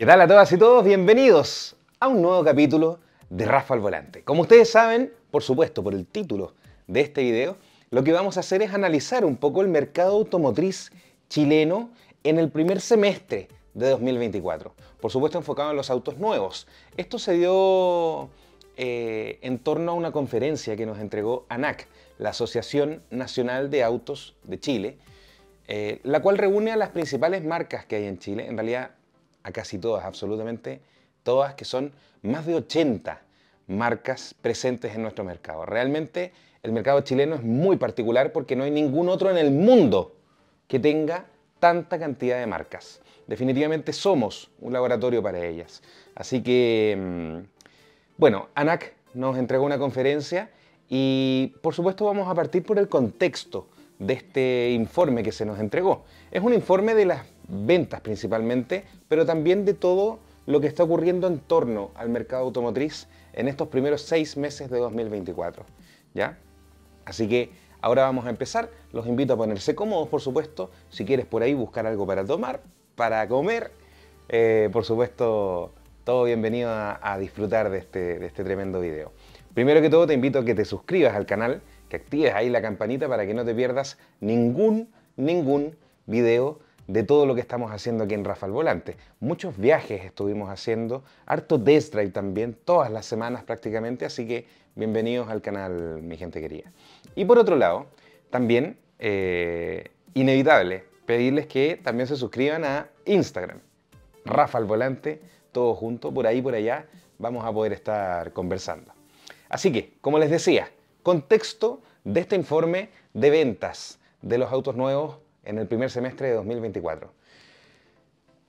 ¿Qué tal a todas y todos? Bienvenidos a un nuevo capítulo de Rafa al Volante. Como ustedes saben, por supuesto, por el título de este video, lo que vamos a hacer es analizar un poco el mercado automotriz chileno en el primer semestre de 2024. Por supuesto, enfocado en los autos nuevos. Esto se dio eh, en torno a una conferencia que nos entregó ANAC, la Asociación Nacional de Autos de Chile, eh, la cual reúne a las principales marcas que hay en Chile. En realidad, a casi todas, absolutamente todas, que son más de 80 marcas presentes en nuestro mercado. Realmente el mercado chileno es muy particular porque no hay ningún otro en el mundo que tenga tanta cantidad de marcas. Definitivamente somos un laboratorio para ellas. Así que, mm, bueno, ANAC nos entregó una conferencia y por supuesto vamos a partir por el contexto de este informe que se nos entregó. Es un informe de las ventas principalmente, pero también de todo lo que está ocurriendo en torno al mercado automotriz en estos primeros seis meses de 2024. ¿Ya? Así que ahora vamos a empezar. Los invito a ponerse cómodos, por supuesto. Si quieres por ahí buscar algo para tomar, para comer, eh, por supuesto, todo bienvenido a, disfrutar de este, de este tremendo video. Primero que todo te invito a que te suscribas al canal, que actives ahí la campanita para que no te pierdas ningún, ningún video de todo lo que estamos haciendo aquí en Rafael Volante. Muchos viajes estuvimos haciendo, harto test drive también, todas las semanas prácticamente, así que bienvenidos al canal, mi gente querida. Y por otro lado, también, eh, inevitable, pedirles que también se suscriban a Instagram, Rafael Volante, todo junto, por ahí, por allá, vamos a poder estar conversando. Así que, como les decía, contexto de este informe de ventas de los autos nuevos en el primer semestre de 2024.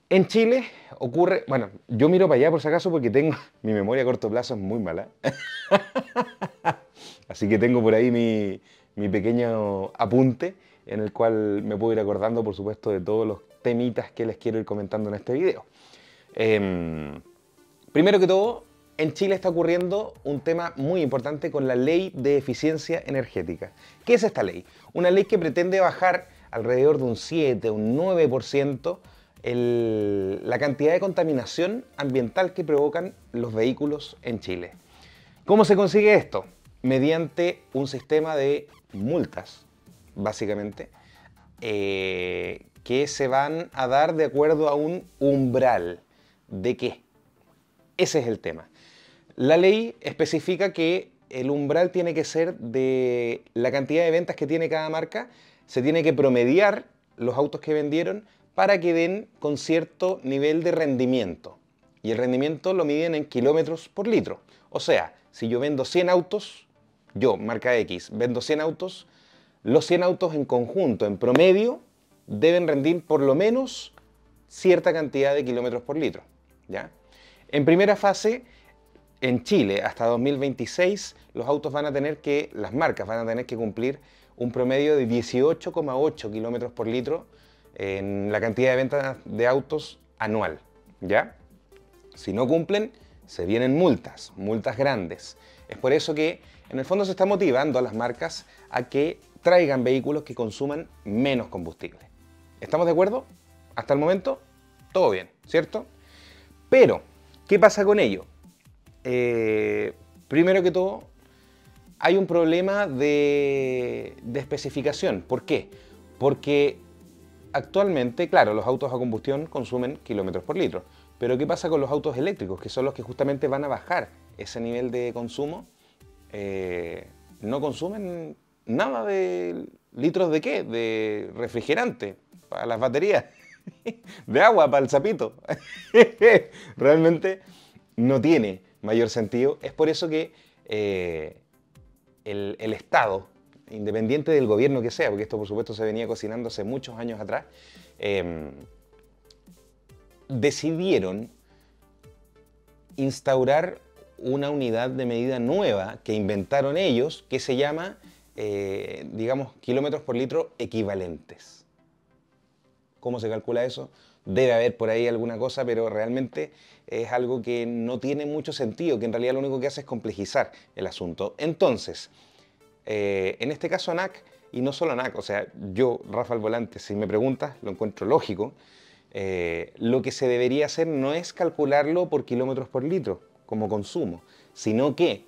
En Chile ocurre, bueno, yo miro para allá por si acaso porque tengo, mi memoria a corto plazo es muy mala. Así que tengo por ahí mi, mi, pequeño apunte en el cual me puedo ir acordando, por supuesto, de todos los temitas que les quiero ir comentando en este video. Em, primero que todo, en Chile está ocurriendo un tema muy importante con la ley de eficiencia energética. ¿Qué es esta ley? Una ley que pretende bajar alrededor de un 7, un 9% la cantidad de contaminación ambiental que provocan los vehículos en Chile. ¿Cómo se consigue esto? Mediante un sistema de multas, básicamente, eh, que se van a dar de acuerdo a un umbral. ¿De qué? Ese es el tema. La ley especifica que el umbral tiene que ser de la cantidad de ventas que tiene cada marca se tiene que promediar los autos que vendieron para que den con cierto nivel de rendimiento. Y el rendimiento lo miden en kilómetros por litro. O sea, si yo vendo 100 autos, yo, marca X, vendo 100 autos, los 100 autos en conjunto, en promedio, deben rendir por lo menos cierta cantidad de kilómetros por litro. ¿ya? En primera fase, en Chile, hasta 2026, los autos van a tener que, las marcas van a tener que cumplir un promedio de 18,8 kilómetros por litro en la cantidad de ventas de autos anual. ¿Ya? Si no cumplen, se vienen multas, multas grandes. Es por eso que en el fondo se está motivando a las marcas a que traigan vehículos que consuman menos combustible. ¿Estamos de acuerdo? Hasta el momento, todo bien, ¿cierto? Pero, ¿qué pasa con ello? Eh, primero que todo, hay un problema de, especificación. ¿Por qué? Porque actualmente, claro, los autos a combustión consumen kilómetros por litro. Pero ¿qué pasa con los autos eléctricos, que son los que justamente van a bajar ese nivel de consumo? Eh, no consumen nada de litros de qué? De refrigerante para las baterías, de agua para el sapito. Realmente no tiene mayor sentido. Es por eso que eh, el, Estado, independiente del gobierno que sea, porque esto por supuesto se venía cocinando hace muchos años atrás, em, decidieron instaurar una unidad de medida nueva que inventaron ellos, que se llama, eh, digamos, kilómetros por litro equivalentes. ¿Cómo se calcula eso? Debe haber por ahí alguna cosa, pero realmente es algo que no tiene mucho sentido, que en realidad lo único que hace es complejizar el asunto. Entonces, eh, en este caso ANAC, y no solo ANAC, o sea, yo, Rafael Volante, si me preguntas, lo encuentro lógico, eh, lo que se debería hacer no es calcularlo por kilómetros por litro como consumo, sino que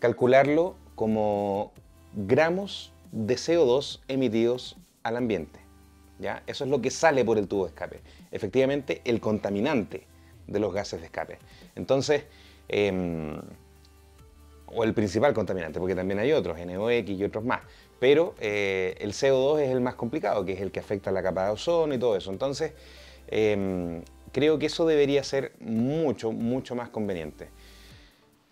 calcularlo como gramos de CO2 emitidos al ambiente. ¿ya? Eso es lo que sale por el tubo de escape. Efectivamente, el contaminante de los gases de escape. Entonces, em, o el principal contaminante, porque también hay otros, NOx y otros más. Pero eh, el CO2 es el más complicado, que es el que afecta a la capa de ozono y todo eso. Entonces, em, creo que eso debería ser mucho, mucho más conveniente.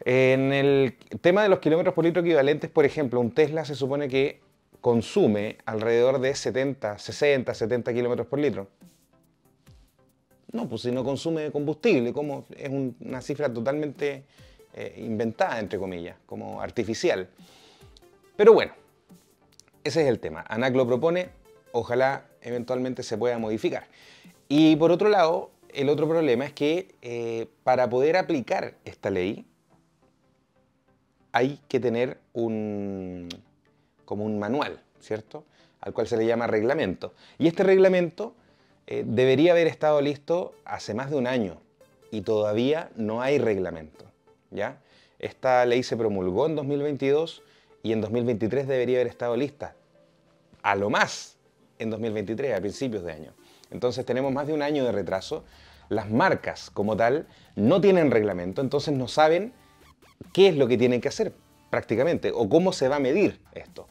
En el tema de los kilómetros por litro equivalentes, por ejemplo, un Tesla se supone que consume alrededor de 70, 60, 70 kilómetros por litro. No, pues si no consume combustible, como es una cifra totalmente eh, inventada, entre comillas, como artificial. Pero bueno, ese es el tema. ANAC lo propone, ojalá eventualmente se pueda modificar. Y por otro lado, el otro problema es que eh, para poder aplicar esta ley hay que tener un, como un manual, ¿cierto? Al cual se le llama reglamento. Y este reglamento eh, debería haber estado listo hace más de un año y todavía no hay reglamento, ¿ya? Esta ley se promulgó en 2022 y en 2023 debería haber estado lista, a lo más en 2023, a principios de año. Entonces tenemos más de un año de retraso. Las marcas como tal no tienen reglamento, entonces no saben qué es lo que tienen que hacer prácticamente o cómo se va a medir esto.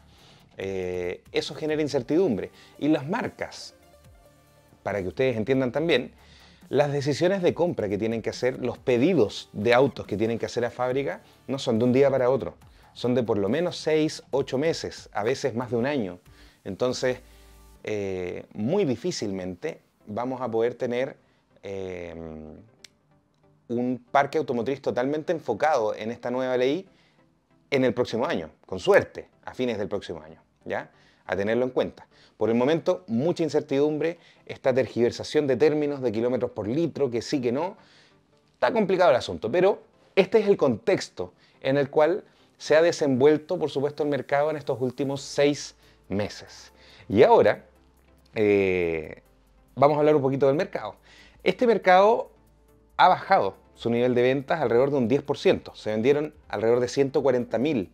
Eh, eso genera incertidumbre. Y las marcas, para que ustedes entiendan también, las decisiones de compra que tienen que hacer, los pedidos de autos que tienen que hacer a fábrica, no son de un día para otro. Son de por lo menos 6, 8 meses, a veces más de un año. Entonces, eh, muy difícilmente vamos a poder tener eh, un parque automotriz totalmente enfocado en esta nueva ley en el próximo año, con suerte, a fines del próximo año, ¿ya? A tenerlo en cuenta. Por el momento, mucha incertidumbre, esta tergiversación de términos de kilómetros por litro, que sí, que no. Está complicado el asunto, pero este es el contexto en el cual se ha desenvuelto, por supuesto, el mercado en estos últimos seis meses. Y ahora, eh, vamos a hablar un poquito del mercado. Este mercado ha bajado su nivel de ventas alrededor de un 10%. Se vendieron alrededor de 140.000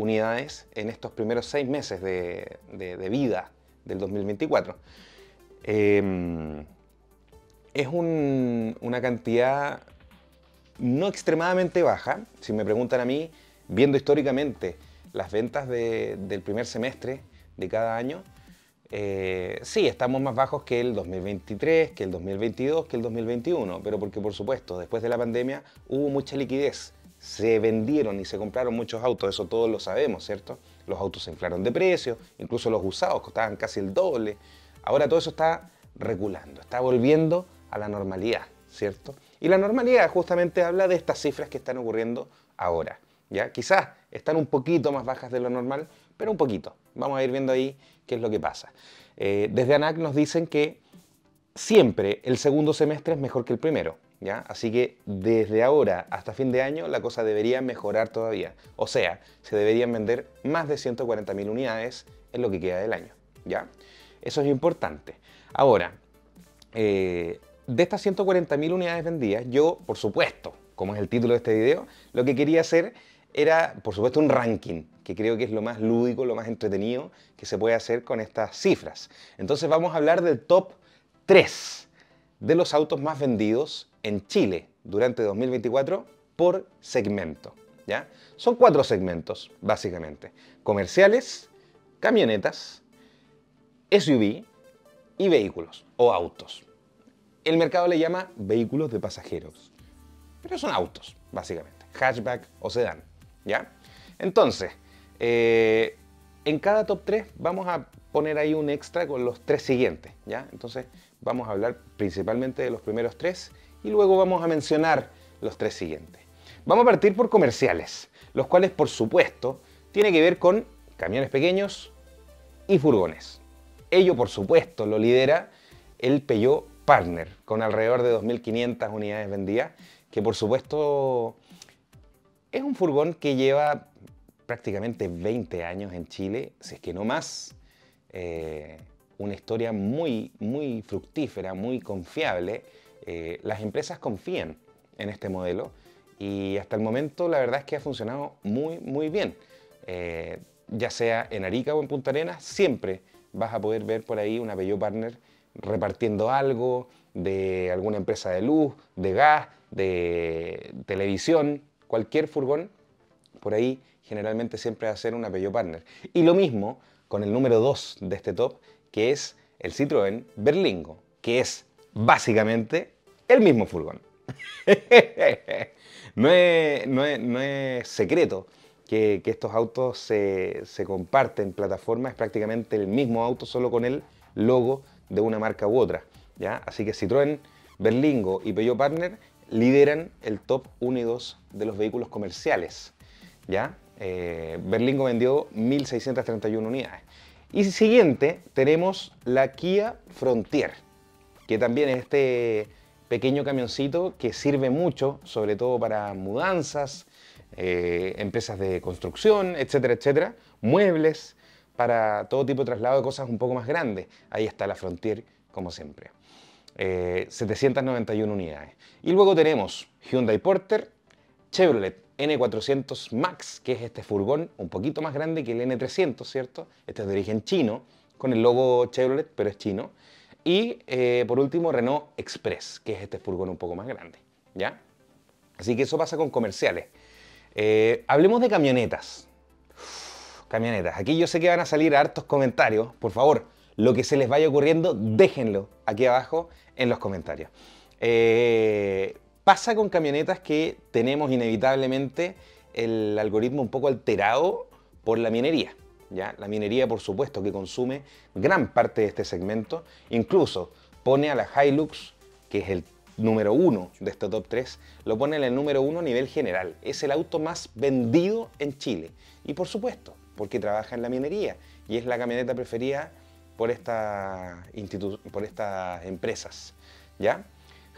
unidades en estos primeros seis meses de, vida del 2024. Em, es una cantidad no extremadamente baja, si me preguntan a mí, viendo históricamente las ventas del primer semestre de cada año, eh, sí, estamos más bajos que el 2023, que el 2022, que el 2021, pero porque por supuesto, después de la pandemia hubo mucha liquidez. Se vendieron y se compraron muchos autos, eso todos lo sabemos, ¿cierto? Los autos se inflaron de precio, incluso los usados costaban casi el doble. Ahora todo eso está reculando, está volviendo a la normalidad, ¿cierto? Y la normalidad justamente habla de estas cifras que están ocurriendo ahora, ¿ya? Quizás están un poquito más bajas de lo normal, pero un poquito. Vamos a ir viendo ahí qué es lo que pasa. Eh, desde ANAC nos dicen que siempre el segundo semestre es mejor que el primero. Así que desde ahora hasta fin de año la cosa debería mejorar todavía. O sea, se deberían vender más de 140.000 unidades en lo que queda del año. ¿ya? Eso es importante. Ahora, eh, de estas 140.000 unidades vendidas, yo, por supuesto, como es el título de este video, lo que quería hacer era, por supuesto, un ranking, que creo que es lo más lúdico, lo más entretenido que se puede hacer con estas cifras. Entonces vamos a hablar del top 3 de los autos más vendidos en Chile durante 2024 por segmento. ¿ya? Son cuatro segmentos, básicamente. Comerciales, camionetas, SUV y vehículos o autos. El mercado le llama vehículos de pasajeros, pero son autos, básicamente, hatchback o sedán. ¿ya? Entonces, eh, en cada top 3 vamos a poner ahí un extra con los tres siguientes, ¿ya? Entonces vamos a hablar principalmente de los primeros tres y luego vamos a mencionar los tres siguientes. Vamos a partir por comerciales, los cuales por supuesto tiene que ver con camiones pequeños y furgones. Ello por supuesto lo lidera el Peugeot Partner con alrededor de 2.500 unidades vendidas, que por supuesto es un furgón que lleva prácticamente 20 años en Chile, si es que no más. Eh, una historia muy, muy fructífera, muy confiable. Eh, las empresas confían en este modelo y hasta el momento la verdad es que ha funcionado muy, muy bien. Eh, ya sea en Arica o en Punta Arenas, siempre vas a poder ver por ahí una Peugeot Partner repartiendo algo de alguna empresa de luz, de gas, de televisión, cualquier furgón, por ahí generalmente siempre va a ser una Peugeot Partner. Y lo mismo con el número 2 de este top, que es el Citroën Berlingo, que es básicamente el mismo furgón. no, es, secreto que, estos autos se, se, comparten plataforma, es prácticamente el mismo auto, solo con el logo de una marca u otra. ¿ya? Así que Citroën, Berlingo y Peugeot Partner lideran el top 1 y 2 de los vehículos comerciales. ¿ya? Eh, Berlingo vendió 1.631 unidades. Y siguiente tenemos la Kia Frontier, que también es este pequeño camioncito que sirve mucho, sobre todo para mudanzas, eh, empresas de construcción, etcétera, etcétera, muebles, para todo tipo de traslado de cosas un poco más grandes. Ahí está la Frontier, como siempre. 791 eh, unidades. Y luego tenemos Hyundai Porter, Chevrolet N400 Max, que es este furgón un poquito más grande que el N300, ¿cierto? Este es de origen chino, con el logo Chevrolet, pero es chino. Y eh, por último, Renault Express, que es este furgón un poco más grande, ¿ya? Así que eso pasa con comerciales. Eh, hablemos de camionetas camionetas. Aquí yo sé que van a salir hartos comentarios. Por favor, lo que se les vaya ocurriendo, déjenlo aquí abajo en los comentarios. Eh, pasa con camionetas que tenemos inevitablemente el algoritmo un poco alterado por la minería. ¿Ya? La minería, por supuesto, que consume gran parte de este segmento. Incluso pone a la Hilux, que es el número uno de este top 3, lo pone en el número uno a nivel general. Es el auto más vendido en Chile. Y por supuesto, porque trabaja en la minería y es la camioneta preferida por, esta por estas empresas. ¿ya?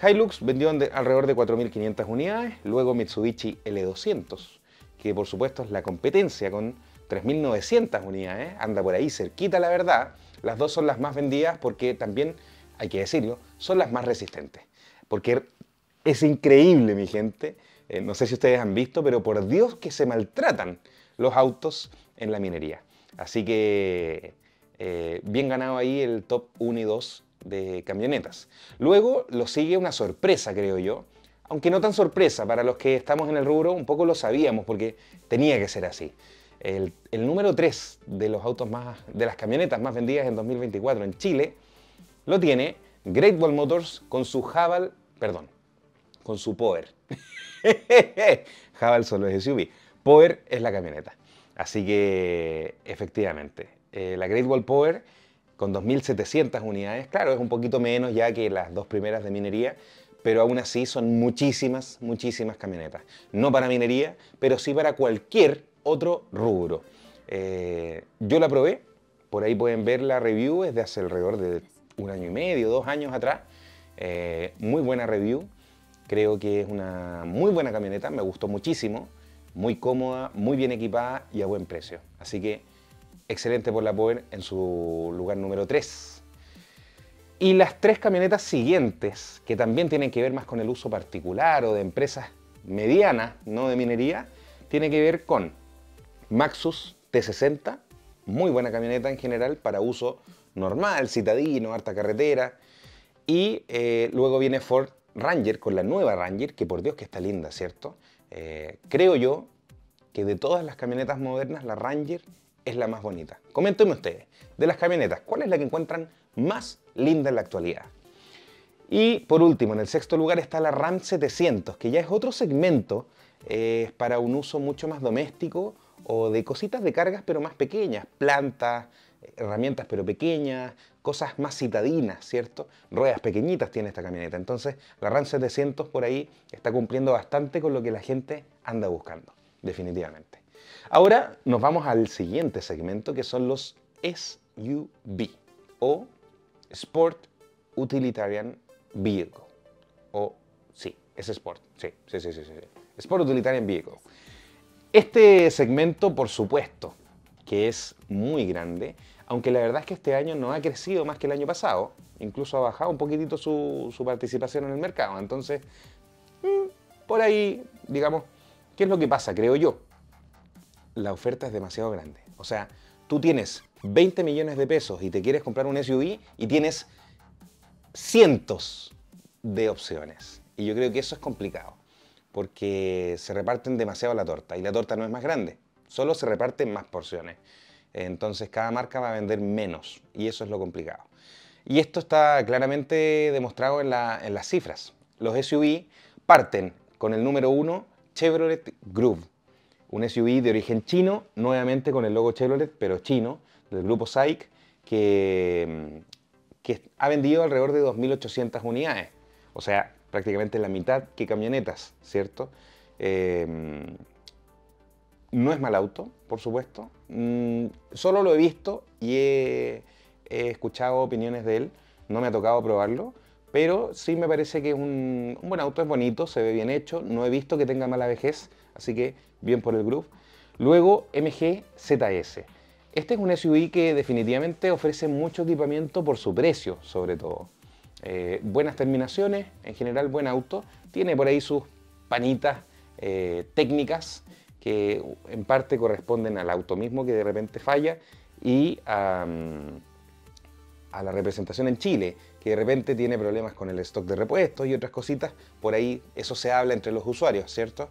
Hilux vendió alrededor de 4.500 unidades, luego Mitsubishi L200, que por supuesto es la competencia con 3.900 unidades, anda por ahí cerquita la verdad. Las dos son las más vendidas porque también, hay que decirlo, son las más resistentes. Porque es increíble, mi gente, eh, no sé si ustedes han visto, pero por Dios que se maltratan los autos en la minería. Así que eh, bien ganado ahí el top 1 y 2 de camionetas. Luego lo sigue una sorpresa, creo yo. Aunque no tan sorpresa, para los que estamos en el rubro un poco lo sabíamos porque tenía que ser así. El, número 3 de los autos más, de las camionetas más vendidas en 2024 en Chile lo tiene Great Wall Motors con su Haval, perdón, con su Power. Haval solo es SUV. Power es la camioneta. Así que, efectivamente, eh, la Great Wall Power con 2.700 unidades, claro, es un poquito menos ya que las dos primeras de minería, pero aún así son muchísimas, muchísimas camionetas. No para minería, pero sí para cualquier otro rubro. Eh, yo la probé, por ahí pueden ver la review, es de hace alrededor de un año y medio, dos años atrás. Eh, muy buena review, creo que es una muy buena camioneta, me gustó muchísimo muy cómoda, muy bien equipada y a buen precio. Así que excelente por la Power en su lugar número 3. Y las tres camionetas siguientes, que también tienen que ver más con el uso particular o de empresas medianas, no de minería, tiene que ver con Maxus T60, muy buena camioneta en general para uso normal, citadino, harta carretera. Y eh, luego viene Ford Ranger con la nueva Ranger, que por Dios que está linda, ¿cierto? Eh, creo yo que de todas las camionetas modernas, la Ranger es la más bonita. Coméntenme ustedes, de las camionetas, ¿cuál es la que encuentran más linda en la actualidad? Y por último, en el sexto lugar está la Ram 700, que ya es otro segmento eh, para un uso mucho más doméstico o de cositas de cargas pero más pequeñas, plantas, herramientas pero pequeñas, cosas más citadinas, ¿cierto? Ruedas pequeñitas tiene esta camioneta. Entonces, la RAM 700 por ahí está cumpliendo bastante con lo que la gente anda buscando, definitivamente. Ahora nos vamos al siguiente segmento que son los SUV o Sport Utilitarian Vehicle. O sí, es Sport, sí, sí, sí, sí, sí. Sport Utilitarian Vehicle. Este segmento, por supuesto, que es muy grande, aunque la verdad es que este año no ha crecido más que el año pasado, incluso ha bajado un poquitito su, participación en el mercado. Entonces, mm, por ahí, digamos, ¿qué es lo que pasa? Creo yo. La oferta es demasiado grande. O sea, tú tienes 20 millones de pesos y te quieres comprar un SUV y tienes cientos de opciones. Y yo creo que eso es complicado, porque se reparten demasiado la torta y la torta no es más grande, solo se reparten más porciones. Entonces cada marca va a vender menos y eso es lo complicado. Y esto está claramente demostrado en, las cifras. Los SUV parten con el número uno Chevrolet Groove, un SUV de origen chino, nuevamente con el logo Chevrolet, pero chino, del grupo SAIC, que, que ha vendido alrededor de 2.800 unidades. O sea, prácticamente la mitad que camionetas, ¿cierto? Eh, no es mal auto, por supuesto. Mm, solo lo he visto y he, escuchado opiniones de él. No me ha tocado probarlo, pero sí me parece que es un, buen auto, es bonito, se ve bien hecho. No he visto que tenga mala vejez, así que bien por el Groove. Luego MG ZS. Este es un SUV que definitivamente ofrece mucho equipamiento por su precio, sobre todo. Eh, buenas terminaciones, en general buen auto. Tiene por ahí sus panitas eh, técnicas que en parte corresponden al auto mismo que de repente falla y a, la representación en Chile, que de repente tiene problemas con el stock de repuestos y otras cositas. Por ahí eso se habla entre los usuarios, ¿cierto?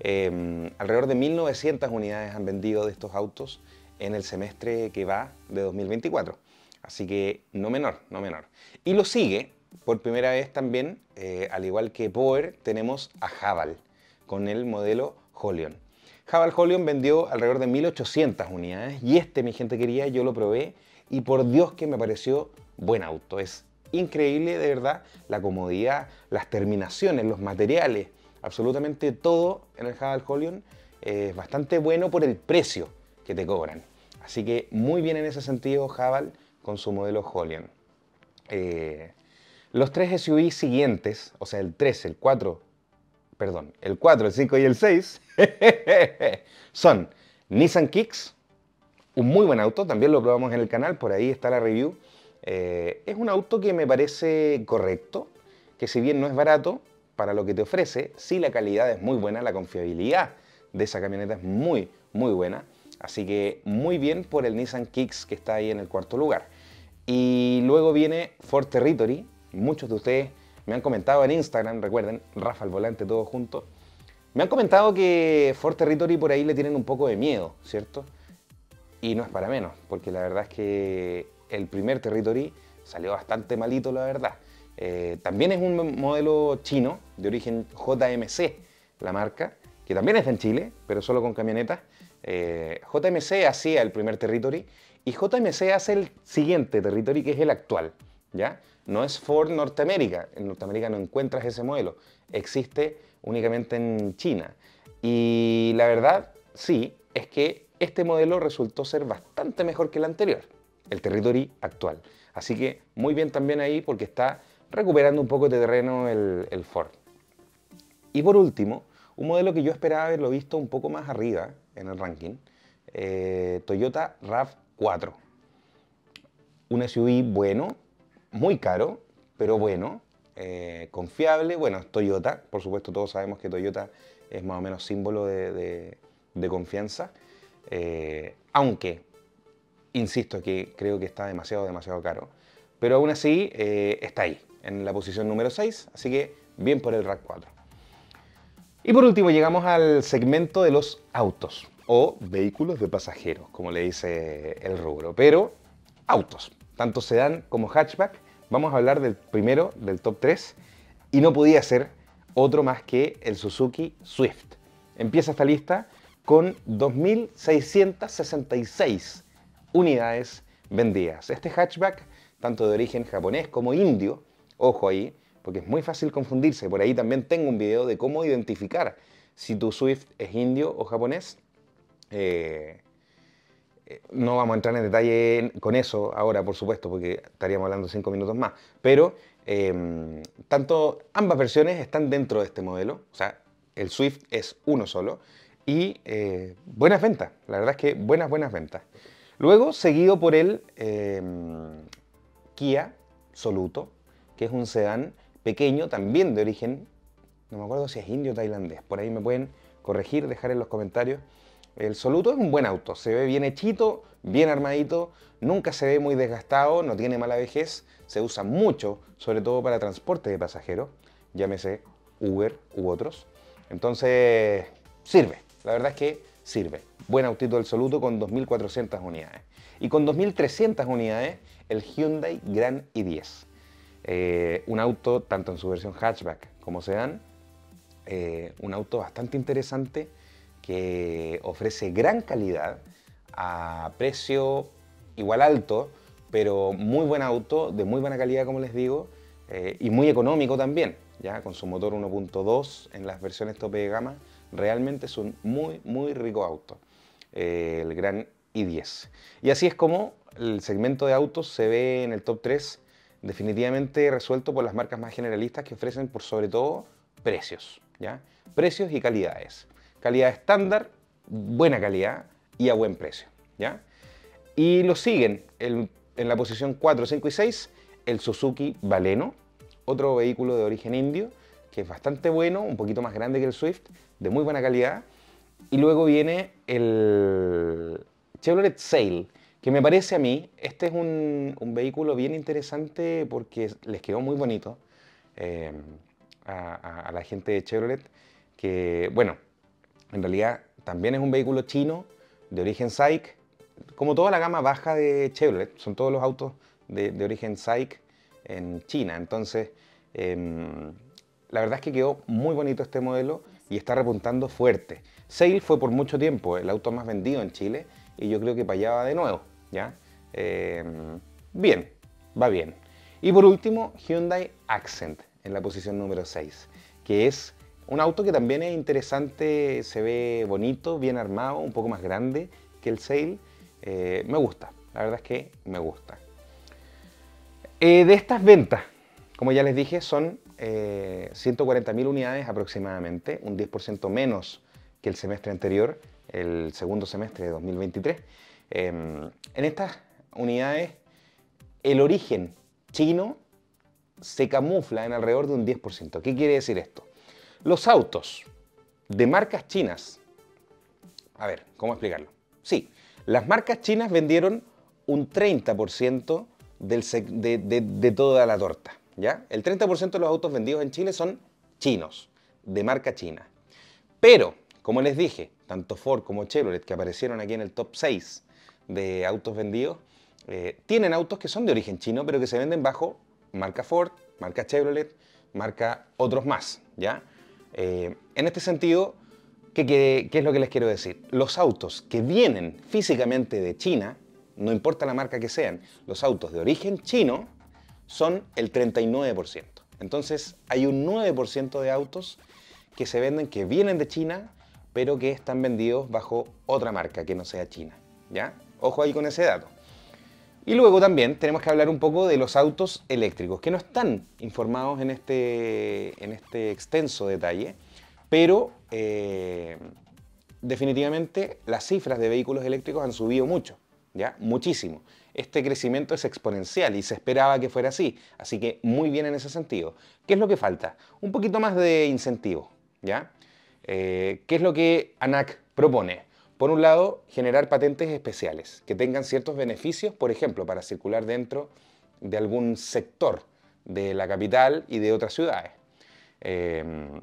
Em, alrededor de 1.900 unidades han vendido de estos autos en el semestre que va de 2024. Así que no menor, no menor. Y lo sigue, por primera vez también, eh, al igual que Power, tenemos a Haval con el modelo Holion. Jabal Holion vendió alrededor de 1800 unidades y este, mi gente quería, yo lo probé y por Dios que me pareció buen auto. Es increíble, de verdad, la comodidad, las terminaciones, los materiales, absolutamente todo en el Jabal Holion es bastante bueno por el precio que te cobran. Así que muy bien en ese sentido Jabal con su modelo Holion. Eh, los tres SUV siguientes, o sea, el 3, el 4 perdón, el 4, el 5 y el 6 son Nissan Kicks, un muy buen auto, también lo probamos en el canal, por ahí está la review. Eh, es un auto que me parece correcto, que si bien no es barato, para lo que te ofrece, sí la calidad es muy buena, la confiabilidad de esa camioneta es muy, muy buena. Así que muy bien por el Nissan Kicks que está ahí en el cuarto lugar. Y luego viene Ford Territory. Muchos de ustedes me han comentado en Instagram, recuerden, Rafa al volante, todo junto. Me han comentado que Ford Territory por ahí le tienen un poco de miedo, ¿cierto? Y no es para menos, porque la verdad es que el primer Territory salió bastante malito, la verdad. Eh, también es un modelo chino, de origen JMC, la marca, que también está en Chile, pero solo con camionetas. Eh, JMC hacía el primer Territory y JMC hace el siguiente Territory, que es el actual, ¿ya? No es Ford Norteamérica, en Norteamérica no encuentras ese modelo, existe únicamente en China. Y la verdad, sí, es que este modelo resultó ser bastante mejor que el anterior, el Territory actual. Así que muy bien también ahí porque está recuperando un poco de terreno el, Ford. Y por último, un modelo que yo esperaba haberlo visto un poco más arriba en el ranking, eh, Toyota RAV4. Un SUV bueno, muy caro, pero bueno, eh, confiable. Bueno, Toyota, por supuesto todos sabemos que Toyota es más o menos símbolo de, confianza, eh, aunque, insisto que creo que está demasiado, demasiado caro, pero aún así está ahí, en la posición número 6, así que bien por el RAC 4. Y por último llegamos al segmento de los autos o vehículos de pasajeros, como le dice el rubro, pero autos tanto sedán como hatchback. Vamos a hablar del primero, del top 3, y no podía ser otro más que el Suzuki Swift. Empieza esta lista con 2.666 unidades vendidas. Este hatchback, tanto de origen japonés como indio, ojo ahí, porque es muy fácil confundirse. Por ahí también tengo un video de cómo identificar si tu Swift es indio o japonés. Eh, no vamos a entrar en detalle con eso ahora, por supuesto, porque estaríamos hablando cinco minutos más. Pero em, tanto ambas versiones están dentro de este modelo. O sea, el Swift es uno solo. Y eh, buenas ventas. La verdad es que buenas, buenas ventas. Luego, seguido por el em, Kia Soluto, que es un sedán pequeño, también de origen, no me acuerdo si es indio o tailandés, por ahí me pueden corregir, dejar en los comentarios. El Soluto es un buen auto, se ve bien hechito, bien armadito, nunca se ve muy desgastado, no tiene mala vejez, se usa mucho, sobre todo para transporte de pasajeros, llámese Uber u otros. Entonces, sirve, la verdad es que sirve. Buen autito del Soluto con 2.400 unidades. Y con 2.300 unidades, el Hyundai Grand i10. Eh, un auto, tanto en su versión hatchback como sedán, eh, un auto bastante interesante que ofrece gran calidad a precio igual alto, pero muy buen auto, de muy buena calidad como les digo, eh, y muy económico también, ya con su motor 1.2 en las versiones tope de gama, realmente es un muy, muy rico auto, el Gran i10. Y así es como el segmento de autos se ve en el top 3 definitivamente resuelto por las marcas más generalistas que ofrecen por sobre todo precios, ¿ya? Precios y calidades. Calidad estándar, buena calidad y a buen precio, ¿ya? Y lo siguen en la posición 4, 5 y 6 el Suzuki Baleno, otro vehículo de origen indio, que es bastante bueno, un poquito más grande que el Swift, de muy buena calidad. Y luego viene el Chevrolet Sail, que me parece a mí, este es un, vehículo bien interesante porque les quedó muy bonito eh, a, la gente de Chevrolet, que bueno, en realidad también es un vehículo chino de origen SAIC, como toda la gama baja de Chevrolet, son todos los autos de, origen SAIC en China, entonces em, la verdad es que quedó muy bonito este modelo y está repuntando fuerte. Sail fue por mucho tiempo el auto más vendido en Chile y yo creo que para allá va de nuevo, ¿ya? Em, bien, va bien. Y por último, Hyundai Accent en la posición número 6, que es un auto que también es interesante, se ve bonito, bien armado, un poco más grande que el Sail. Eh, me gusta, la verdad es que me gusta. Eh, de estas ventas, como ya les dije, son 140.000 eh, unidades aproximadamente, un 10% menos que el semestre anterior, el segundo semestre de 2023. Em, en estas unidades, el origen chino se camufla en alrededor de un 10%. ¿Qué quiere decir esto? Los autos de marcas chinas, a ver, ¿cómo explicarlo? Sí, las marcas chinas vendieron un 30% de, de, toda la torta, ¿ya? El 30% de los autos vendidos en Chile son chinos, de marca china. Pero, como les dije, tanto Ford como Chevrolet, que aparecieron aquí en el top 6 de autos vendidos, eh, tienen autos que son de origen chino, pero que se venden bajo marca Ford, marca Chevrolet, marca otros más, ¿ya? Eh, en este sentido, ¿qué, ¿qué es lo que les quiero decir? Los autos que vienen físicamente de China, no importa la marca que sean, los autos de origen chino son el 39%. Entonces, hay un 9% de autos que se venden que vienen de China, pero que están vendidos bajo otra marca que no sea China, ¿ya? Ojo ahí con ese dato. Y luego también tenemos que hablar un poco de los autos eléctricos, que no están informados en este, en este extenso detalle, pero eh, definitivamente las cifras de vehículos eléctricos han subido mucho, ¿ya? Muchísimo. Este crecimiento es exponencial y se esperaba que fuera así, así que muy bien en ese sentido. ¿Qué es lo que falta? Un poquito más de incentivo, ¿ya? Eh, ¿Qué es lo que ANAC propone? Por un lado, generar patentes especiales que tengan ciertos beneficios, por ejemplo, para circular dentro de algún sector de la capital y de otras ciudades. Em,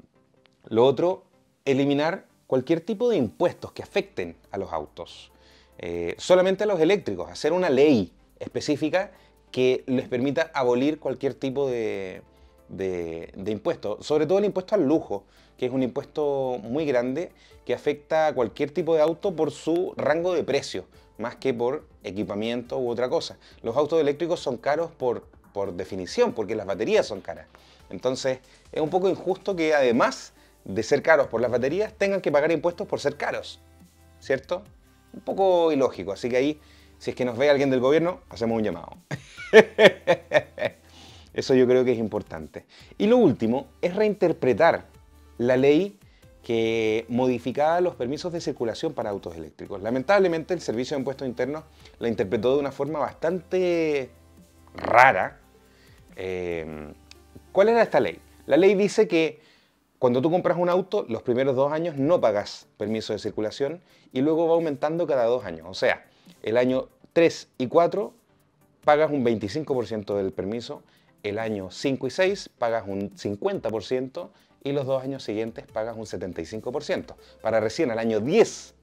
lo otro, eliminar cualquier tipo de impuestos que afecten a los autos. Eh, solamente a los eléctricos, hacer una ley específica que les permita abolir cualquier tipo de, de, impuestos, sobre todo el impuesto al lujo, que es un impuesto muy grande que afecta a cualquier tipo de auto por su rango de precio, más que por equipamiento u otra cosa. Los autos eléctricos son caros por, por definición, porque las baterías son caras. Entonces, es un poco injusto que además de ser caros por las baterías, tengan que pagar impuestos por ser caros, ¿cierto? Un poco ilógico, así que ahí, si es que nos ve alguien del gobierno, hacemos un llamado. Eso yo creo que es importante. Y lo último es reinterpretar la ley que modificaba los permisos de circulación para autos eléctricos. Lamentablemente el Servicio de Impuestos Internos la interpretó de una forma bastante rara. Eh, ¿Cuál era esta ley? La ley dice que cuando tú compras un auto, los primeros dos años no pagas permiso de circulación y luego va aumentando cada dos años. O sea, el año 3 y 4 pagas un 25% del permiso, el año 5 y 6 pagas un 50% y los dos años siguientes pagas un 75%, para recién al año 10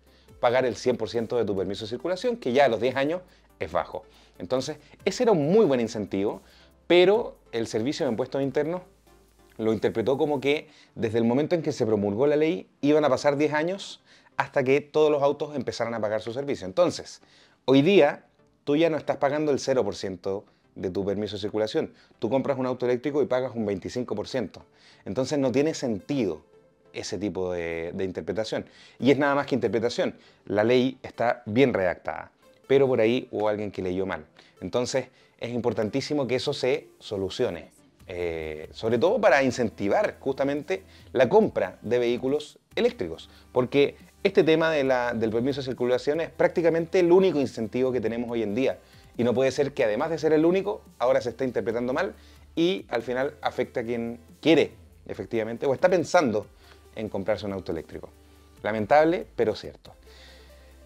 pagar el 100% de tu permiso de circulación, que ya a los 10 años es bajo. Entonces, ese era un muy buen incentivo, pero el Servicio de Impuestos Internos lo interpretó como que desde el momento en que se promulgó la ley iban a pasar 10 años hasta que todos los autos empezaran a pagar su servicio. Entonces, hoy día tú ya no estás pagando el 0% de tu permiso de circulación. Tú compras un auto eléctrico y pagas un 25%. Entonces no tiene sentido ese tipo de, interpretación. Y es nada más que interpretación. La ley está bien redactada, pero por ahí hubo alguien que leyó mal. Entonces es importantísimo que eso se solucione. Eh, sobre todo para incentivar justamente la compra de vehículos eléctricos, porque este tema del permiso de circulación es prácticamente el único incentivo que tenemos hoy en día y no puede ser que además de ser el único, ahora se esté interpretando mal y al final afecta a quien quiere, efectivamente, o está pensando en comprarse un auto eléctrico. Lamentable, pero cierto.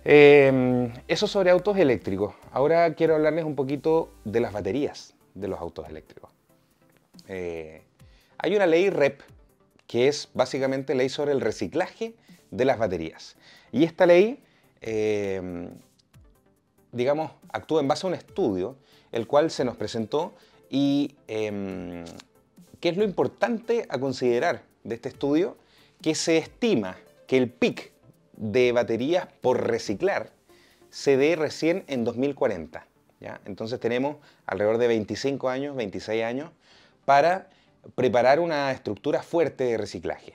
Em, eso sobre autos eléctricos. Ahora quiero hablarles un poquito de las baterías de los autos eléctricos. Eh, hay una ley REP que es básicamente ley sobre el reciclaje de las baterías. Y esta ley em, digamos, actúa en base a un estudio, el cual se nos presentó y em, ¿qué es lo importante a considerar de este estudio? Que se estima que el pic de baterías por reciclar se dé recién en 2040. ¿ya? Entonces tenemos alrededor de 25 años, 26 años, para preparar una estructura fuerte de reciclaje.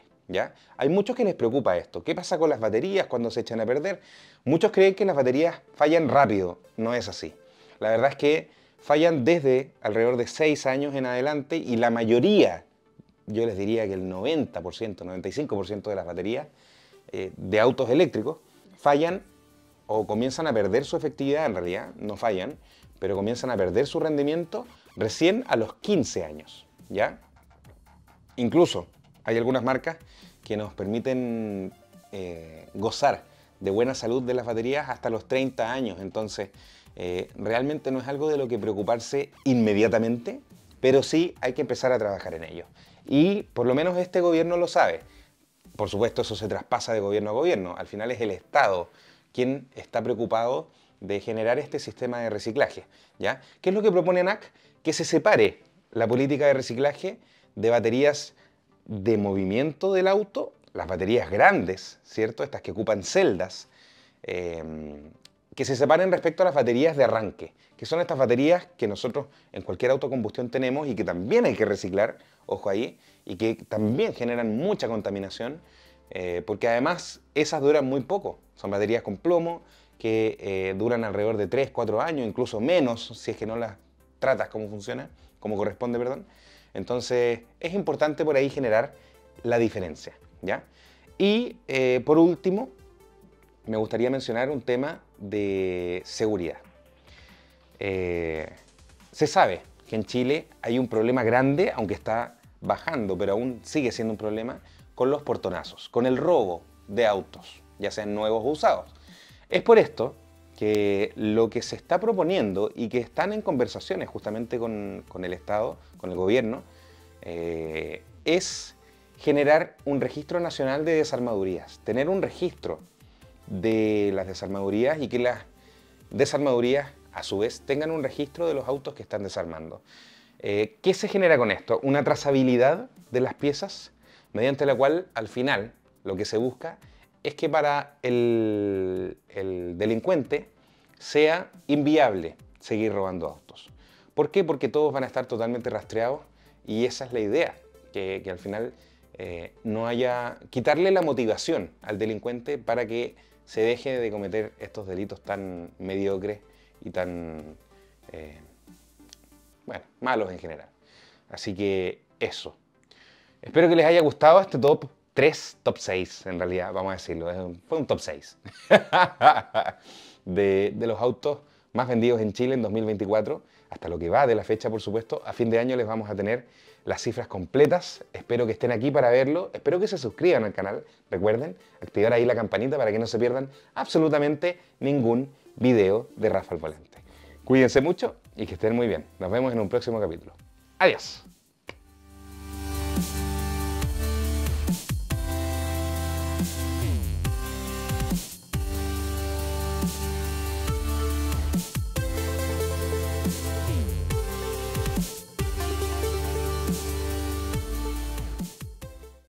Hay muchos que les preocupa esto. ¿Qué pasa con las baterías cuando se echan a perder? Muchos creen que las baterías fallan rápido. No es así. La verdad es que fallan desde alrededor de 6 años en adelante y la mayoría, yo les diría que el 90%, 95% de las baterías eh, de autos eléctricos fallan o comienzan a perder su efectividad, en realidad no fallan, pero comienzan a perder su rendimiento recién a los 15 años, ¿ya? Incluso hay algunas marcas que nos permiten eh, gozar de buena salud de las baterías hasta los 30 años. Entonces, eh, realmente no es algo de lo que preocuparse inmediatamente, pero sí hay que empezar a trabajar en ello. Y por lo menos este gobierno lo sabe. Por supuesto, eso se traspasa de gobierno a gobierno. Al final es el Estado quien está preocupado de generar este sistema de reciclaje. ¿ya? ¿Qué es lo que propone ANAC? Que se separe la política de reciclaje de baterías de movimiento del auto, las baterías grandes, ¿cierto? Estas que ocupan celdas, em, que se separen respecto a las baterías de arranque, que son estas baterías que nosotros en cualquier autocombustión tenemos y que también hay que reciclar, ojo ahí, y que también generan mucha contaminación, eh, porque además esas duran muy poco, son baterías con plomo que eh, duran alrededor de 3, 4 años, incluso menos si es que no las tratas como funciona, como corresponde, perdón. Entonces es importante por ahí generar la diferencia. ¿ya? Y eh, por último, me gustaría mencionar un tema de seguridad. Eh, se sabe que en Chile hay un problema grande, aunque está bajando, pero aún sigue siendo un problema, con los portonazos, con el robo de autos, ya sean nuevos o usados. Es por esto que lo que se está proponiendo y que están en conversaciones justamente con, el Estado, con el gobierno, eh, es generar un registro nacional de desarmadurías, tener un registro de las desarmadurías y que las desarmadurías a su vez tengan un registro de los autos que están desarmando. Eh, ¿Qué se genera con esto? Una trazabilidad de las piezas mediante la cual al final lo que se busca es que para el, delincuente sea inviable seguir robando autos. ¿Por qué? Porque todos van a estar totalmente rastreados y esa es la idea, que, al final eh, no haya... quitarle la motivación al delincuente para que se deje de cometer estos delitos tan mediocres y tan, eh, bueno, malos en general. Así que eso. Espero que les haya gustado este top tres top 6, en realidad, vamos a decirlo. Fue un top 6 de, de los autos más vendidos en Chile en 2024, hasta lo que va de la fecha, por supuesto. A fin de año les vamos a tener las cifras completas. Espero que estén aquí para verlo. Espero que se suscriban al canal. Recuerden, activar ahí la campanita para que no se pierdan absolutamente ningún video de Rafa al Volante. Cuídense mucho y que estén muy bien. Nos vemos en un próximo capítulo. Adiós.